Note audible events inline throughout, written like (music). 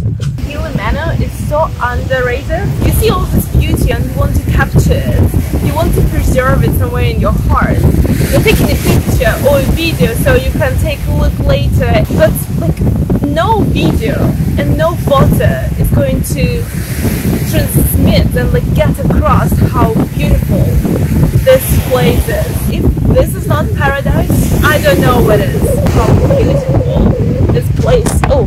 Gili Meno is so underrated. You see all this beauty and you want to capture it. You want to preserve it somewhere in your heart. You're taking a picture or a video so you can take a look later. But like no video and no photo is going to transmit and like get across how beautiful this place is. If this is not paradise, I don't know what is. How beautiful this place. Oh,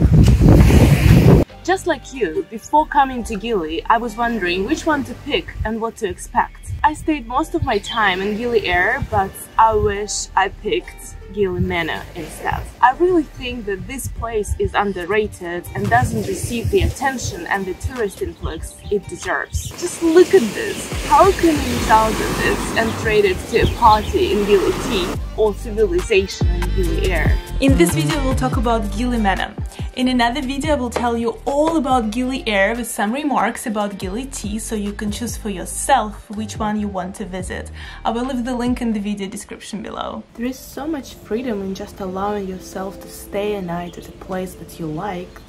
just like you, before coming to Gili, I was wondering which one to pick and what to expect. I stayed most of my time in Gili Air, but I wish I picked Gili Meno instead. I really think that this place is underrated and doesn't receive the attention and the tourist influx it deserves. Just look at this! How can we sound of this and trade it to a party in Gili T or civilization in Gili Air? In this video we'll talk about Gili Meno. In another video I will tell you all about Gili Air with some remarks about Gili T so you can choose for yourself which one you want to visit. I will leave the link in the video description below. There is so much freedom in just allowing yourself to stay a night at a place that you liked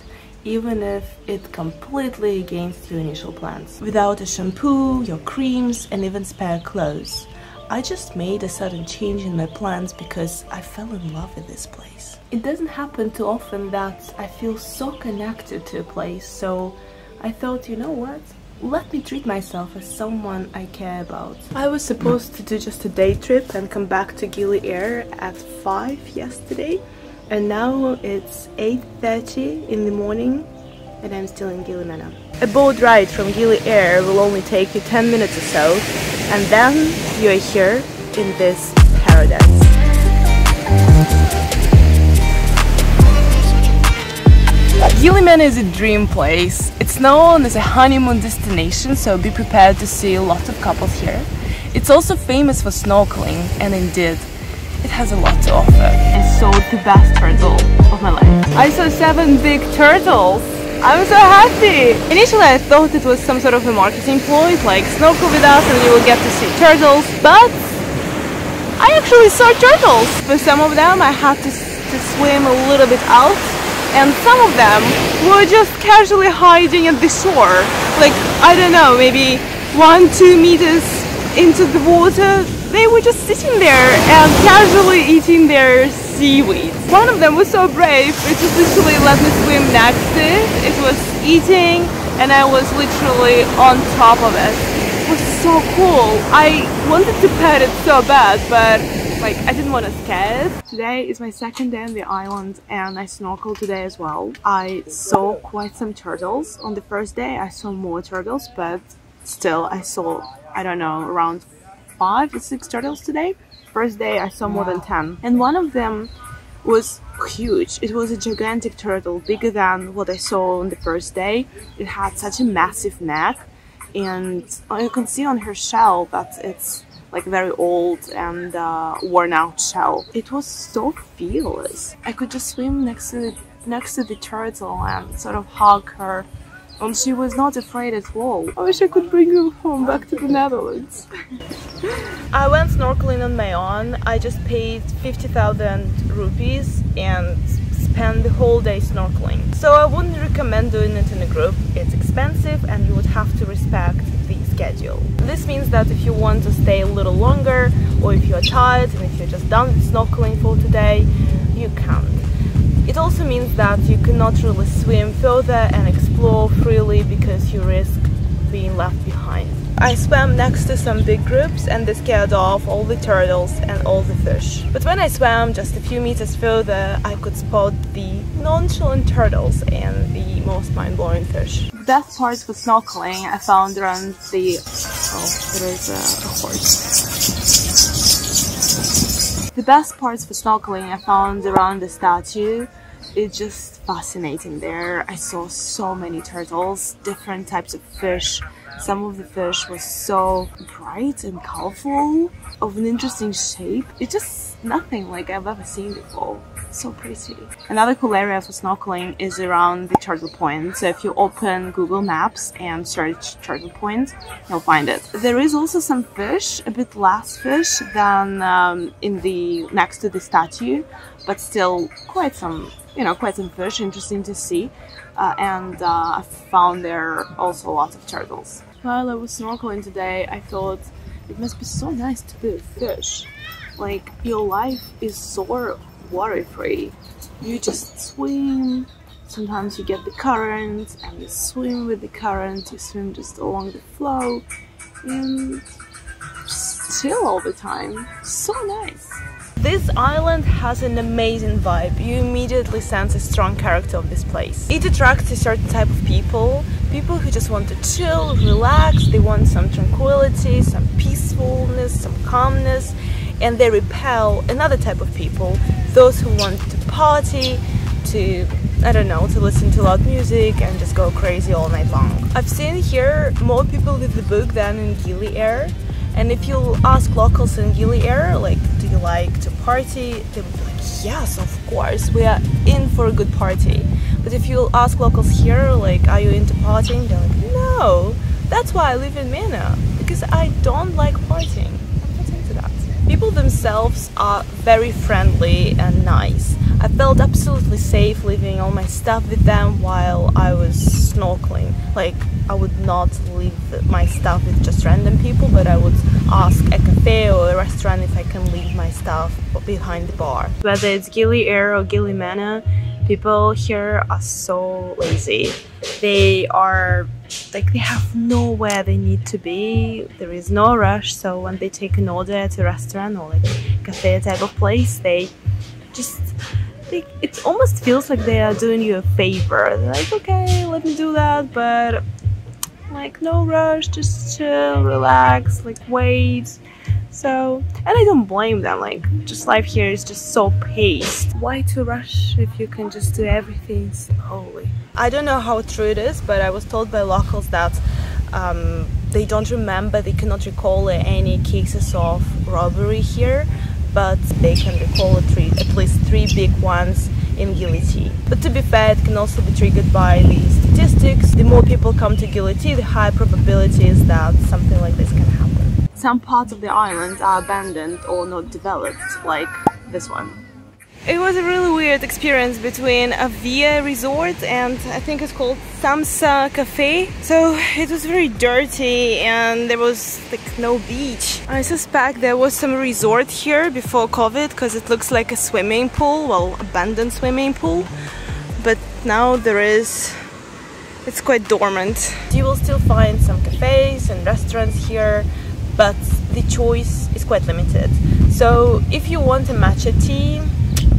even if it's completely against your initial plans. Without a shampoo, your creams and even spare clothes. I just made a sudden change in my plans because I fell in love with this place. It doesn't happen too often that I feel so connected to a place, so I thought, you know what? Let me treat myself as someone I care about. I was supposed to do just a day trip and come back to Gili Air at 5 yesterday, and now it's 8.30 in the morning and I'm still in Gili Meno. A boat ride from Gili Air will only take you 10 minutes or so and then you are here in this paradise. Gili is a dream place. It's known as a honeymoon destination, so be prepared to see a lot of couples here. It's also famous for snorkeling, and indeed, it has a lot to offer. I saw the best turtle of my life. I saw seven big turtles. I'm so happy! Initially I thought it was some sort of a marketing ploy, like snorkel with us and you will get to see turtles, but I actually saw turtles! For some of them I had to, to swim a little bit out and some of them were just casually hiding at the shore. Like, I don't know, maybe one, two meters into the water, they were just sitting there and casually eating their seaweed. One of them was so brave, it just literally let me swim next to it. It was eating and I was literally on top of it. It was so cool. I wanted to pet it so bad, but like I didn't want to scare it. Today is my second day on the island and I snorkeled today as well. I saw quite some turtles. On the first day I saw more turtles, but still I saw, I don't know, around five or six turtles today. First day I saw more than 10 and one of them was huge. It was a gigantic turtle, bigger than what I saw on the first day. It had such a massive neck and you can see on her shell that it's like very old and uh, worn out shell. It was so fearless. I could just swim next to the, next to the turtle and sort of hug her and she was not afraid at all. I wish I could bring her home back to the Netherlands. (laughs) I went snorkeling on my own. I just paid 50,000 rupees and spent the whole day snorkeling. So I wouldn't recommend doing it in a group. It's expensive and you would have to respect schedule. This means that if you want to stay a little longer or if you're tired and if you're just done snorkeling for today, you can't. It also means that you cannot really swim further and explore freely because you risk being left behind. I swam next to some big groups and they scared off all the turtles and all the fish. But when I swam just a few meters further, I could spot the nonchalant turtles and the most mind-blowing fish. The best part for snorkeling I found around the... oh, there is a, a horse. The best parts for snorkeling I found around the statue. It's just fascinating there. I saw so many turtles, different types of fish. Some of the fish were so bright and colorful, of an interesting shape. It's just nothing like I've ever seen before. So pretty. Another cool area for snorkeling is around the Turtle Point. So if you open Google Maps and search Turtle Point, you'll find it. There is also some fish, a bit less fish than um, in the next to the statue, but still quite some you know, quite some fish, interesting to see. Uh, and uh, I found there also a lot of turtles. While I was snorkeling today, I thought it must be so nice to be a fish. Like, your life is so worry-free. You just swim, sometimes you get the current and you swim with the current, you swim just along the flow and chill all the time. So nice. This island has an amazing vibe. You immediately sense a strong character of this place. It attracts a certain type of people. People who just want to chill, relax, they want some tranquility, some peacefulness, some calmness, and they repel another type of people, those who want to party, to I don't know, to listen to loud music and just go crazy all night long. I've seen here more people with the book than in Gili Air. And if you ask locals in Gili Air, like, you like to party? They would be like, yes, of course, we are in for a good party. But if you ask locals here, like, are you into partying? They're like, no, that's why I live in Meno, because I don't like partying. I'm not into that. People themselves are very friendly and nice. I felt absolutely safe leaving all my stuff with them while I was snorkeling. Like, I would not leave my stuff with just random people, but I would ask a cafe or a restaurant if I can leave my stuff behind the bar. Whether it's Gili Air or Gili Meno, people here are so lazy. They are like they have nowhere they need to be. There is no rush, so when they take an order at a restaurant or like cafe type of place, they just they, it almost feels like they are doing you a favor. They're like, okay, let me do that, but like no rush just chill relax like wait. So and I don't blame them like just life here is just so paced. Why to rush if you can just do everything slowly? I don't know how true it is but I was told by locals that um, they don't remember they cannot recall any cases of robbery here but they can recall three, at least three big ones in Gili T. But to be fair, it can also be triggered by the statistics. The more people come to Gili T, the higher probability is that something like this can happen. Some parts of the island are abandoned or not developed, like this one. It was a really weird experience between Avia Resort and I think it's called Samsa Cafe. So it was very dirty and there was like no beach. I suspect there was some resort here before COVID because it looks like a swimming pool, well abandoned swimming pool. But now there is, it's quite dormant. You will still find some cafes and restaurants here but the choice is quite limited. So if you want a matcha tea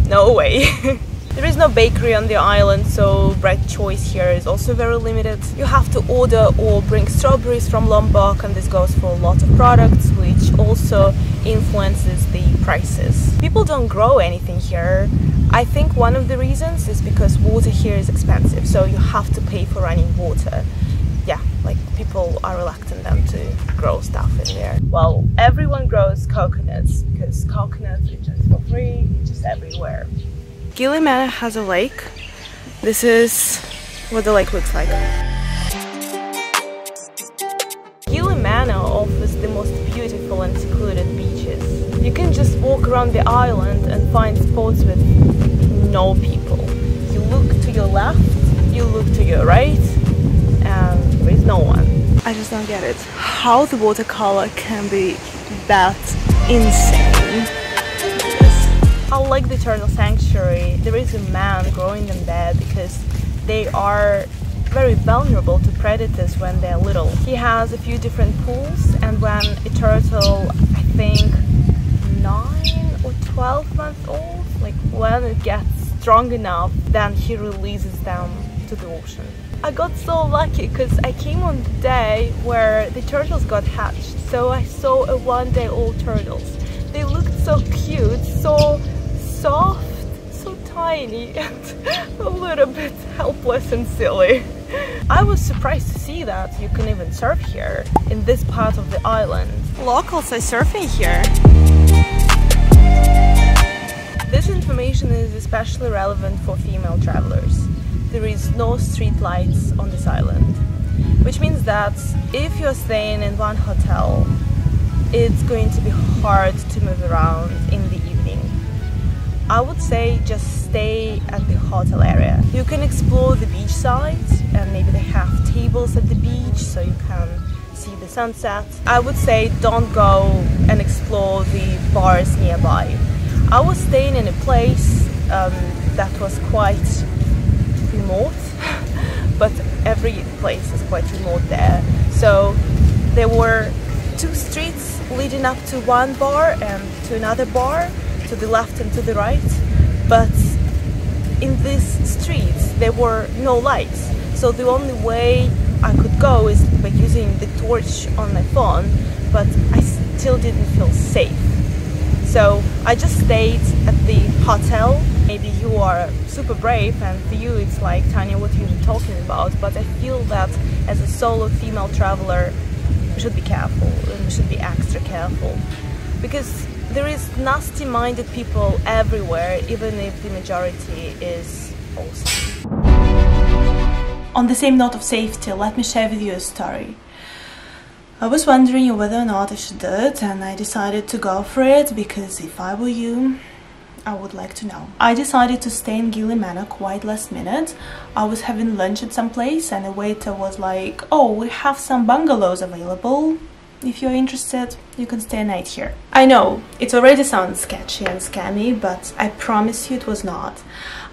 no way. (laughs) there is no bakery on the island, so bread choice here is also very limited. You have to order or bring strawberries from Lombok, and this goes for a lot of products, which also influences the prices. People don't grow anything here. I think one of the reasons is because water here is expensive, so you have to pay for running water. People are reluctant then to grow stuff in there. Well, everyone grows coconuts because coconuts are just for free, just everywhere. Gili Meno has a lake. This is what the lake looks like. Gili Meno offers the most beautiful and secluded beaches. You can just walk around the island and find spots with no people. You look to your left, you look to your right, and there is no one. I just don't get it. How the watercolor can be that insane. Unlike the turtle sanctuary, there is a man growing them there because they are very vulnerable to predators when they're little. He has a few different pools and when a turtle, I think 9 or 12 months old, like when it gets strong enough, then he releases them to the ocean. I got so lucky because I came on the day where the turtles got hatched. So I saw a one day old turtles. They looked so cute, so soft, so tiny (laughs) and a little bit helpless and silly. I was surprised to see that you can even surf here in this part of the island. Locals are surfing here. This information is especially relevant for female travelers there is no street lights on this island which means that if you're staying in one hotel it's going to be hard to move around in the evening I would say just stay at the hotel area. You can explore the beach sides and maybe they have tables at the beach so you can see the sunset. I would say don't go and explore the bars nearby. I was staying in a place um, that was quite remote, (laughs) but every place is quite remote there. So there were two streets leading up to one bar and to another bar to the left and to the right but in these streets there were no lights so the only way I could go is by using the torch on my phone but I still didn't feel safe so I just stayed at the hotel maybe you are super brave and for you it's like Tanya what are you talking about but I feel that as a solo female traveler we should be careful and we should be extra careful because there is nasty-minded people everywhere, even if the majority is awesome. On the same note of safety, let me share with you a story. I was wondering whether or not I should do it and I decided to go for it because if I were you, I would like to know. I decided to stay in Gili Meno quite last minute. I was having lunch at some place and a waiter was like, oh, we have some bungalows available if you're interested, you can stay a night here. I know, it already sounds sketchy and scammy, but I promise you it was not.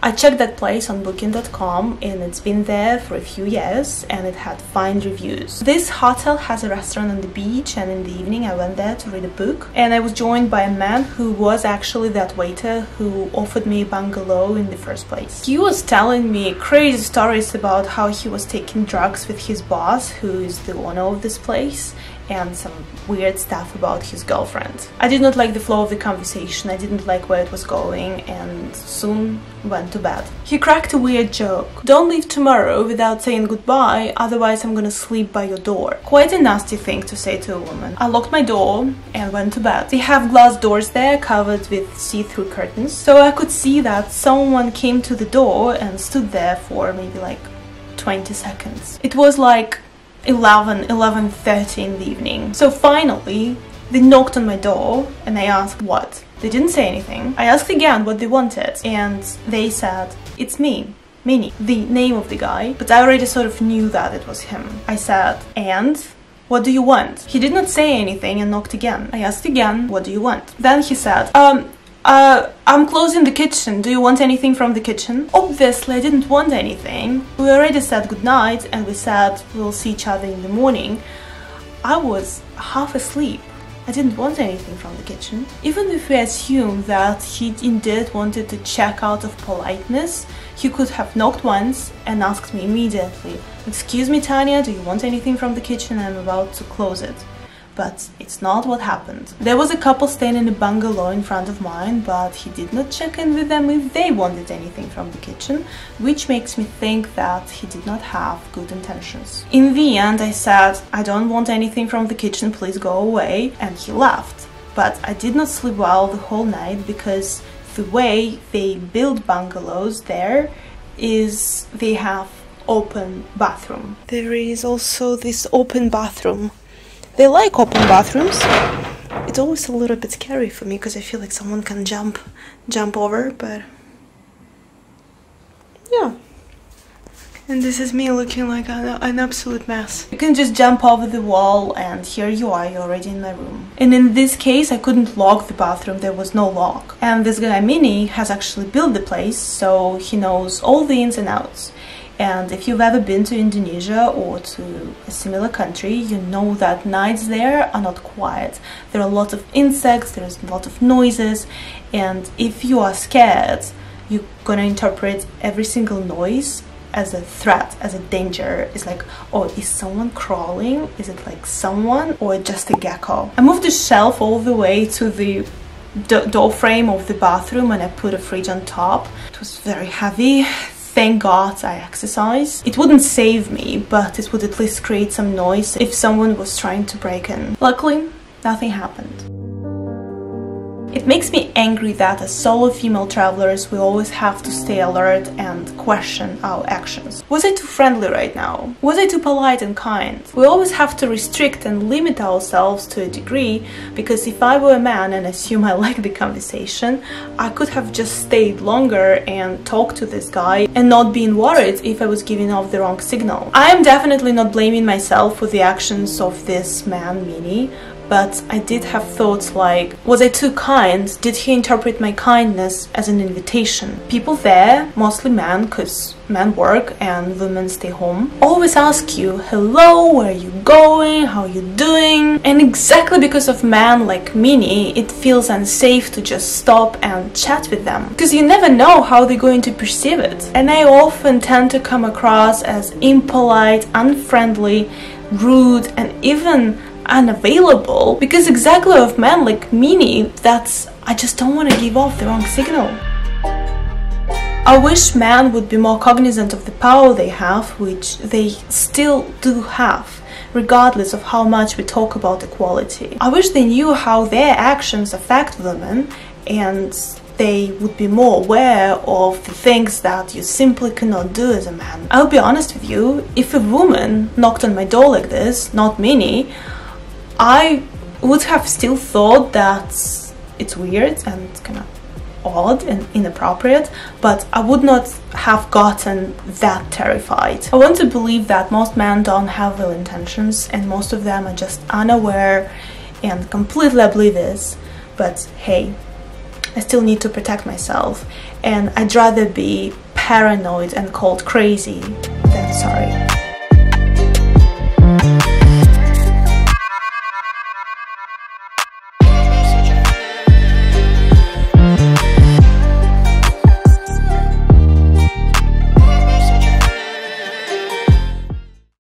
I checked that place on booking.com and it's been there for a few years and it had fine reviews. This hotel has a restaurant on the beach and in the evening I went there to read a book and I was joined by a man who was actually that waiter who offered me a bungalow in the first place. He was telling me crazy stories about how he was taking drugs with his boss who is the owner of this place and some weird stuff about his girlfriend. I did not like the flow of the conversation, I didn't like where it was going and soon went to bed. He cracked a weird joke. Don't leave tomorrow without saying goodbye, otherwise I'm gonna sleep by your door. Quite a nasty thing to say to a woman. I locked my door and went to bed. They have glass doors there covered with see-through curtains, so I could see that someone came to the door and stood there for maybe like 20 seconds. It was like 11, 11.30 in the evening. So finally, they knocked on my door and I asked what. They didn't say anything. I asked again what they wanted and they said, it's me, Mini, the name of the guy, but I already sort of knew that it was him. I said, and? What do you want? He did not say anything and knocked again. I asked again, what do you want? Then he said, um, uh, I'm closing the kitchen. Do you want anything from the kitchen? Obviously, I didn't want anything. We already said goodnight and we said we'll see each other in the morning. I was half asleep. I didn't want anything from the kitchen. Even if we assume that he indeed wanted to check out of politeness, he could have knocked once and asked me immediately, Excuse me, Tanya, do you want anything from the kitchen? I'm about to close it but it's not what happened. There was a couple staying in a bungalow in front of mine, but he did not check in with them if they wanted anything from the kitchen, which makes me think that he did not have good intentions. In the end, I said, I don't want anything from the kitchen, please go away, and he left. But I did not sleep well the whole night because the way they build bungalows there is they have open bathroom. There is also this open bathroom they like open bathrooms. It's always a little bit scary for me because I feel like someone can jump jump over, but yeah. And this is me looking like an, an, absolute mess. You can just jump over the wall and here you are, you're already in my room. And in this case, I couldn't lock the bathroom, there was no lock. And this guy, Mini, has actually built the place, so he knows all the ins and outs. And if you've ever been to Indonesia or to a similar country, you know that nights there are not quiet. There are a lot of insects, there's a lot of noises, and if you are scared, you're gonna interpret every single noise as a threat, as a danger. It's like, oh, is someone crawling? Is it like someone or just a gecko? I moved the shelf all the way to the door frame of the bathroom and I put a fridge on top. It was very heavy Thank God I exercise. It wouldn't save me, but it would at least create some noise if someone was trying to break in. Luckily, nothing happened. It makes me angry that as solo female travelers we always have to stay alert and question our actions. Was I too friendly right now? Was I too polite and kind? We always have to restrict and limit ourselves to a degree because if I were a man and assume I (laughs) like the conversation, I could have just stayed longer and talked to this guy and not been worried if I was giving off the wrong signal. I am definitely not blaming myself for the actions of this man, Mini, but I did have thoughts like, was I too kind? Did he interpret my kindness as an invitation? People there, mostly men, because men work and women stay home, always ask you, hello, where are you going, how are you doing? And exactly because of men like Mini, it feels unsafe to just stop and chat with them. Because you never know how they're going to perceive it. And I often tend to come across as impolite, unfriendly, rude, and even unavailable because exactly of men like Mini that's I just don't want to give off the wrong signal. I wish men would be more cognizant of the power they have, which they still do have, regardless of how much we talk about equality. I wish they knew how their actions affect women and they would be more aware of the things that you simply cannot do as a man. I'll be honest with you, if a woman knocked on my door like this, not Mini, I would have still thought that it's weird and kind of odd and inappropriate, but I would not have gotten that terrified. I want to believe that most men don't have ill intentions and most of them are just unaware and completely oblivious, but hey, I still need to protect myself and I'd rather be paranoid and called crazy than sorry.